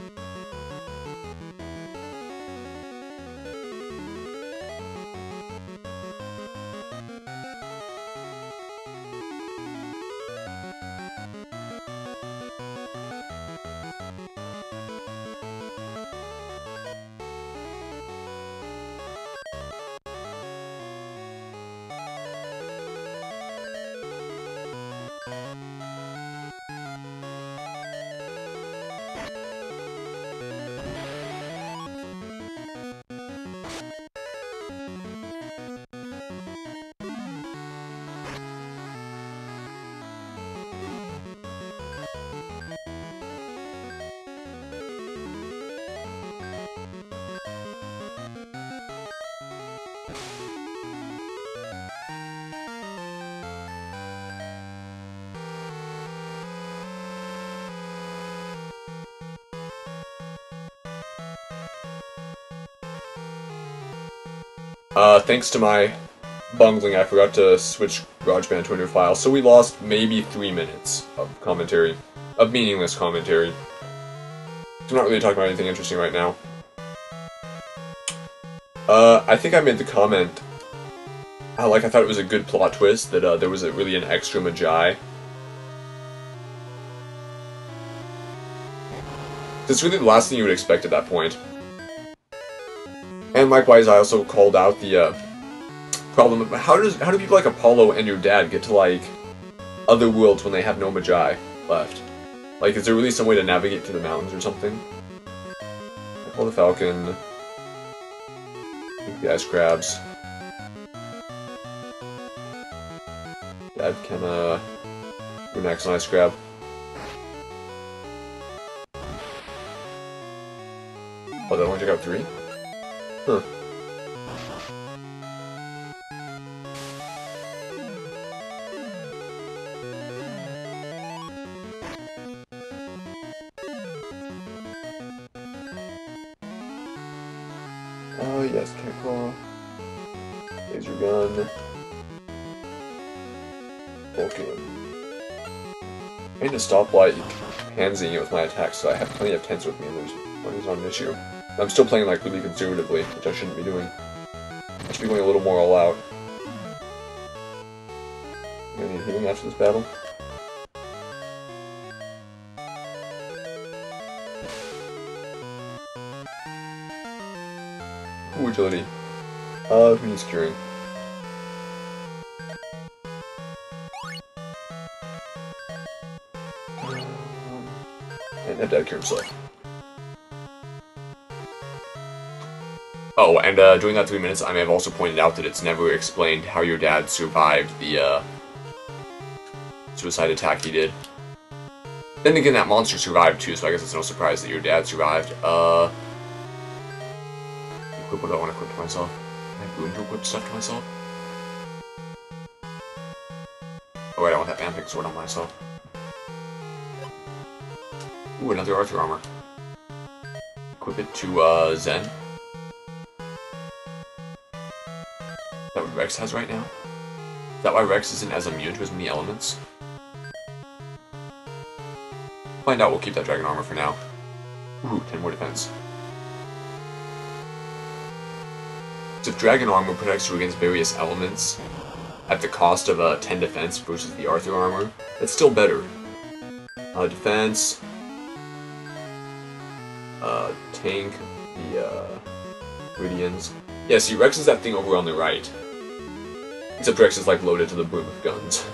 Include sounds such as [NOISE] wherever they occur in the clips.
you Uh, thanks to my bungling, I forgot to switch GarageBand to a new file, so we lost maybe three minutes of commentary. Of meaningless commentary. I'm not really talking about anything interesting right now. Uh, I think I made the comment, uh, like I thought it was a good plot twist, that uh, there was a, really an extra Magi. It's really the last thing you would expect at that point. And likewise, I also called out the uh, problem of how does how do people like Apollo and your dad get to like other worlds when they have no Magi left? Like, is there really some way to navigate to the mountains or something? Call the Falcon. The ice crabs. Dad can uh do an ice crab. Oh, that only took out three? Oh yes, claw. Laser gun. Okay. I need to stop like pansying it with my attacks, so I have plenty of tents with me there's money's not an issue. I'm still playing like really conservatively, which I shouldn't be doing. I should be going a little more all out. I'm healing after this battle. Ooh, agility. Uh, who needs curing? And have to cure himself. Oh, and uh, during that three minutes, I may have also pointed out that it's never explained how your dad survived the uh, suicide attack he did. Then again, that monster survived too, so I guess it's no surprise that your dad survived. Uh, equip what I want to equip to myself. Can I room to equip stuff to myself? Oh wait, I want that vampiric sword on myself. Ooh, another Arthur armor. Equip it to uh, Zen. Rex has right now? Is that why Rex isn't as immune to as many elements? Find out, we'll keep that dragon armor for now. Ooh, 10 more defense. So if dragon armor protects you against various elements, at the cost of uh, 10 defense versus the Arthur armor, that's still better. Uh, defense, uh, tank, the uh, Ridians. Yeah, see, Rex is that thing over on the right. Except Rex is like loaded to the brim with guns.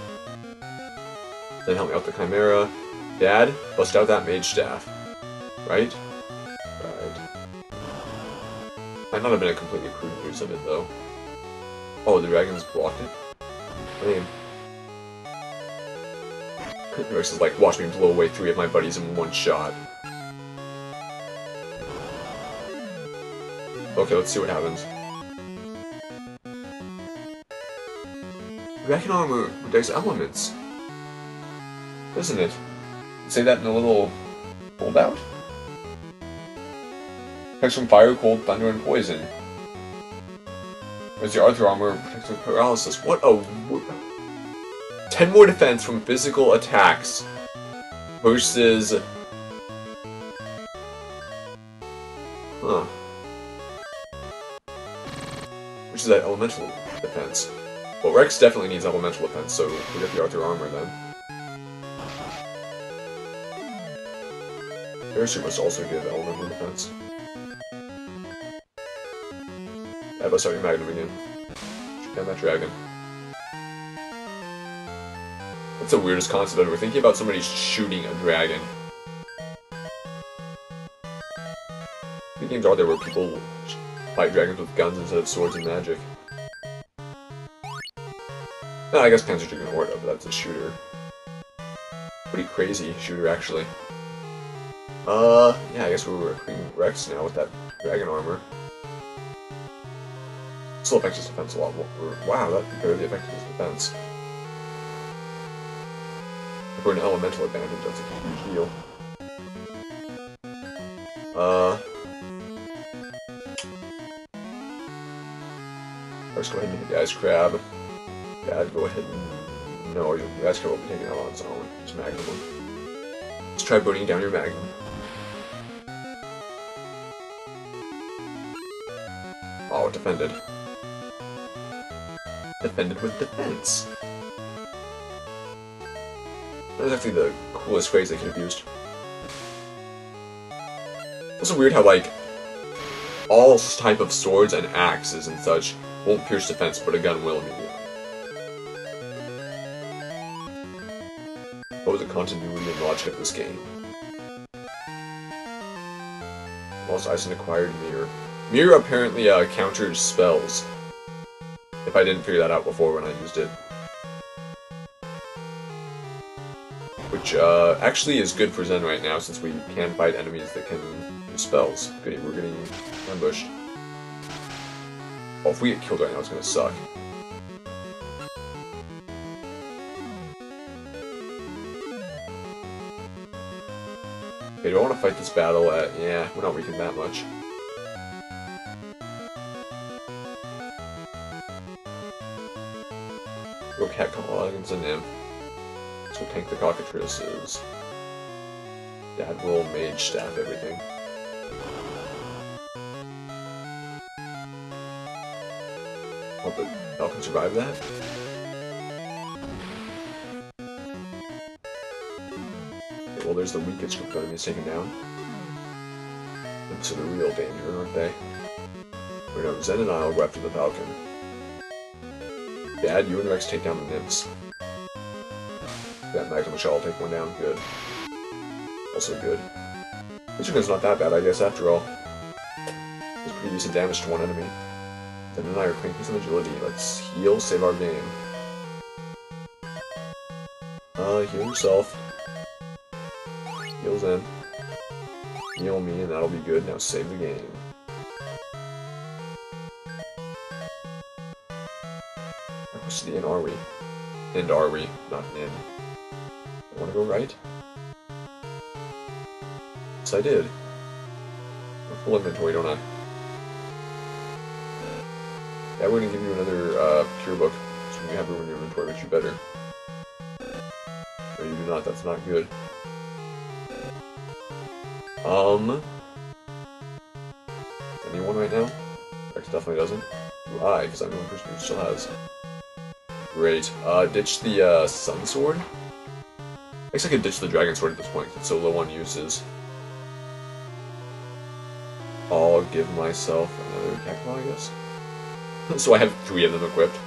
Then help me out the Chimera. Dad, bust out that mage staff. Right? Right. Might not have been a completely crude use of it though. Oh, the dragons blocked it? Lame. Rex is like, watch me blow away three of my buddies in one shot. Okay, let's see what happens. Dragon armor protects elements. Doesn't it? Say that in a little holdout? Protects from fire, cold, thunder, and poison. Whereas the Arthur armor protects from paralysis. What a... 10 more defense from physical attacks versus... Huh. Which is that elemental defense. Well, Rex definitely needs elemental defense, so we get the Arthur armor then. Parachute must also give elemental defense. Out your magnum again. Shoot that dragon. That's the weirdest concept ever. Thinking about somebody shooting a dragon. Many games are there where people fight dragons with guns instead of swords and magic? No, I guess Panzer Dragoon Orta, but that's a shooter. Pretty crazy shooter, actually. Uh, yeah, I guess we're recruiting Rex now with that dragon armor. Still affects his defense a lot more. Wow, that barely affected his defense. For an elemental advantage, that's a huge deal. Uh... Let's go ahead and hit the ice crab. Go ahead and... No, crab will be taken out on its own. It's magnum. Let's try burning down your magnum. Oh, defended. Defended with defense. That was actually the coolest phrase they could have used. It's also weird how, like, all type of swords and axes and such won't pierce defense, but a gun will immediately. Was the continuity and logic of this game? Lost and acquired mirror. Mirror apparently uh, counters spells. If I didn't figure that out before when I used it. Which uh, actually is good for Zen right now since we can fight enemies that can do spells. Goody, we're getting ambushed. Oh, if we get killed right now, it's gonna suck. Okay, do I want to fight this battle at... Yeah, we're not weakened that much. Go Cat Claw against a Nymph. So tank the cockatrices. Dad will mage staff everything. Hope the Falcon survive that. Well, there's the weakest enemies taken down. Into the real danger, aren't they? We know Zen and I will go after the Falcon. Dad, you and Rex take down the nymphs. That Magnum Shell take one down. Good. Also good. This gun's not that bad, I guess, after all. It's pretty decent damage to one enemy. Then and I are cranking some agility. Let's heal, save our game. Uh, heal yourself. Heals in. Heal me, and that'll be good. Now save the game. Which the inn are we? End are we? Not an inn. I wanna go right? Yes, I did. Full inventory, don't I? Yeah, we're gonna give you another uh, cure book, so you have room in your inventory, which you better. No, you do not. That's not good. Um, anyone right now? Rex definitely doesn't. Do I? Because I'm the only person who still has. Great. Uh, ditch the uh, Sun Sword. I guess I could ditch the Dragon Sword at this point, it's so low on uses. I'll give myself another Kakao, I guess. [LAUGHS] so I have three of them equipped.